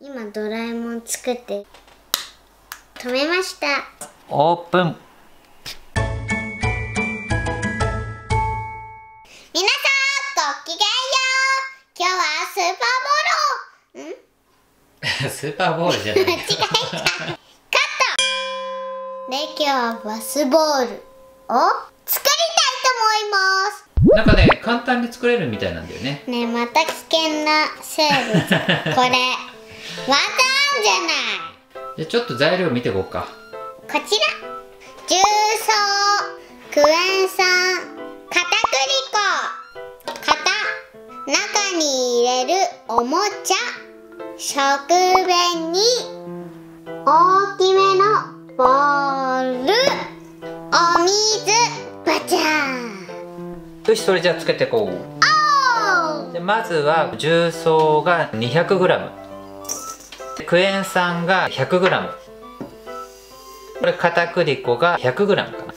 今ドラえもん作って止めました。オープン。皆さんごきげんよう。今日はスーパーボールを。ん？スーパーボールじゃない 違えたカット。で今日はバスボールを作りたいと思います。なんかね簡単に作れるみたいなんだよね。ねえまた危険な生物これワタンじゃない。じゃあちょっと材料見ていこうか。こちら。重曹クエン酸片栗粉。型。中に入れるおもちゃ。食紅に大きめのボール。お水バチャーよしそれじゃあつけていこう。でまずは重曹が 200g クエン酸が 100g これ片栗粉が 100g かな。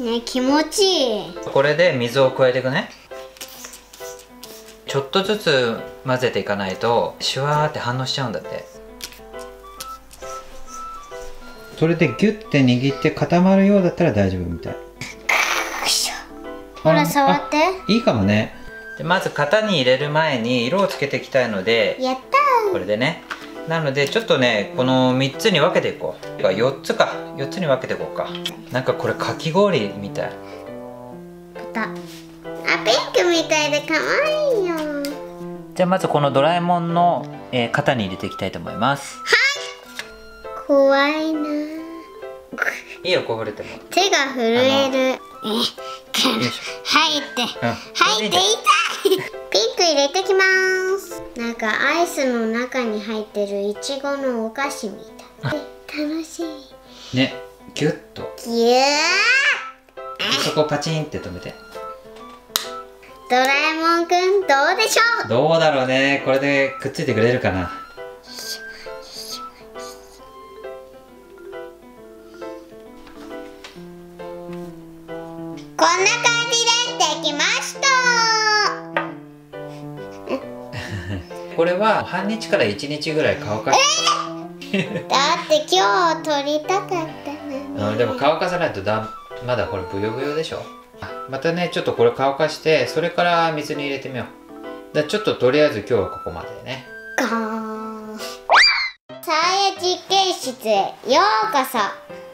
ね気持ちいいこれで水を加えていくねちょっとずつ混ぜていかないとシュワーって反応しちゃうんだってそれでギュッて握って固まるようだったら大丈夫みたいほら触っていいかもねでまず型に入れる前に色をつけていきたいのでやったこれでね。なのでちょっとねこの3つに分けていこう。4つか。4つに分けていこうか。なんかこれかき氷みたい。ーたあピンクみたいで可愛いよ。じゃあまずこのドラえもんの、えー型に入れていきたいと思います。怖いな。いいよこぼれても。手が震える。えって。うん。入って痛いピンク入れてきます。なんかアイスの中に入ってるいちごのお菓子みたい。楽しい。ねギュッと。ぎゅーそこパチンって止めて。ドラえもんくんどうでしょう？どうだろうね。これでくっついてくれるかな。こんな感これは半日から1日ぐらい乾かしだって今日撮りたかったのうんでも乾かさないとだまだこれブヨブヨでしょ。あまたねちょっとこれ乾かしてそれから水に入れてみよう。だちょっととりあえず今日はここまでね。ゴーン。サーヤ実験室へようこそ。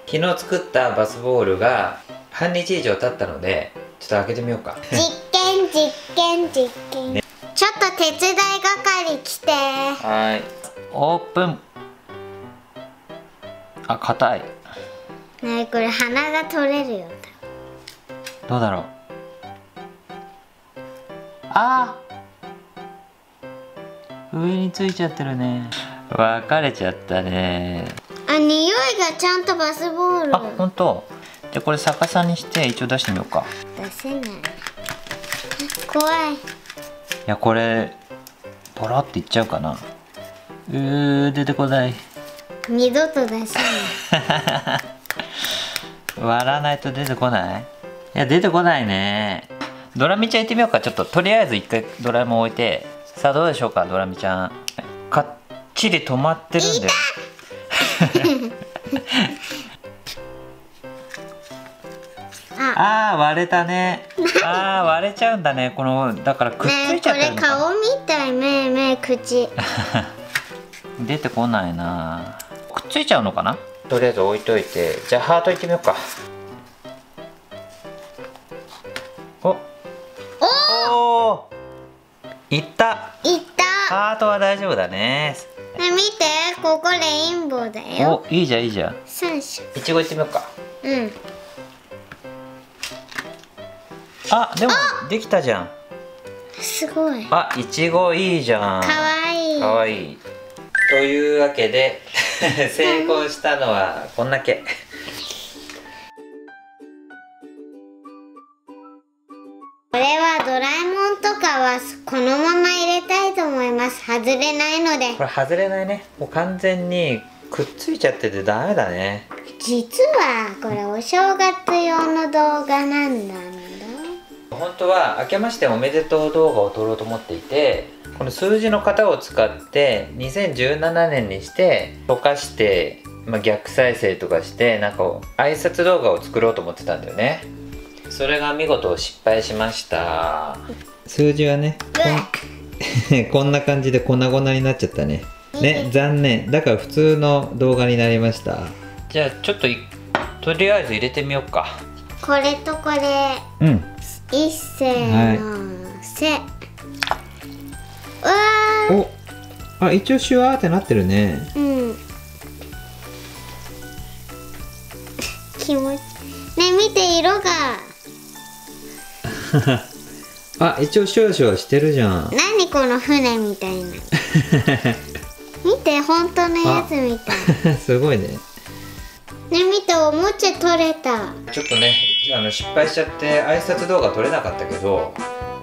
昨日作ったバスボールが半日以上経ったのでちょっと開けてみようか。実験実験実験、ちょっと手伝い係来て。はい。オープン。あ硬い。ねえこれ鼻が取れるよ。どうだろう。あー。上についちゃってるね。分かれちゃったね。あ匂いがちゃんとバスボール。あ本当じゃあこれ逆さにして一応出してみようか。出せない。怖いいやこれポロっていっちゃうかな。うー出てこない。二度と出せない。割らないと出てこない？いや出てこないね。ドラミちゃん行ってみようか。ちょっととりあえず一回ドラえもん置いて。さあどうでしょうかドラミちゃん。かっちり止まってるんで ああー割れたね。あー割れちゃうんだね。このだからくっついちゃこれってるのかな。顔みたい。目目口。出てこないな。くっついちゃうのかな？とりあえず置いといて。じゃあハートいってみようか。お。おおいった。いった。ハートは大丈夫だね。ね見て。ここレインボーだよ。おいいじゃんいいじゃん。三色いちごいってみようか。うんあでもできたじゃん。すごい。あいちごいいじゃん。かわいい。かわいい。というわけで 成功したのはこんだけ。これはドラえもんとかはこのまま入れたいと思います。外れないので。これ外れないね。もう完全にくっついちゃっててダメだね。実はこれお正月用の動画なんだんだ本当は明けましておめでとう動画を撮ろうと思っていてこの数字の型を使って2017年にして溶かして、まあ、逆再生とかしてなんか挨拶動画を作ろうと思ってたんだよね。それが見事失敗しました。数字はね こんな感じで粉々になっちゃったね。ね残念。だから普通の動画になりました。じゃあちょっといとりあえず入れてみようか。これとこれ。うん一斉のせ、うわお。あ一応シュワーってなってるね。ーうん。気持ちね見て色が。あ一応シュワシュワしてるじゃん。何この船みたいな。見て本当のやつみたい。すごいね。ね見ておもちゃ取れた。ちょっとねあの失敗しちゃって挨拶動画撮れなかったけど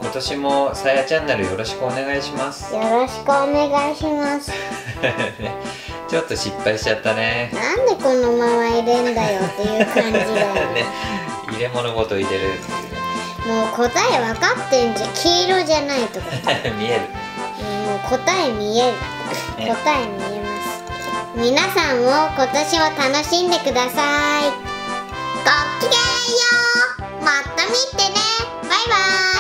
今年もさやチャンネルよろしくお願いします。よろしくお願いします。ちょっと失敗しちゃったね。なんでこのまま入れんだよっていう感じだよね。入れ物ごと入れる。もう答え分かってんじゃん。黄色じゃないとか。見える。もう答え見える。答え見えます。皆さんも今年を楽しんでください。ごきげんよまた見てね。バイバイ。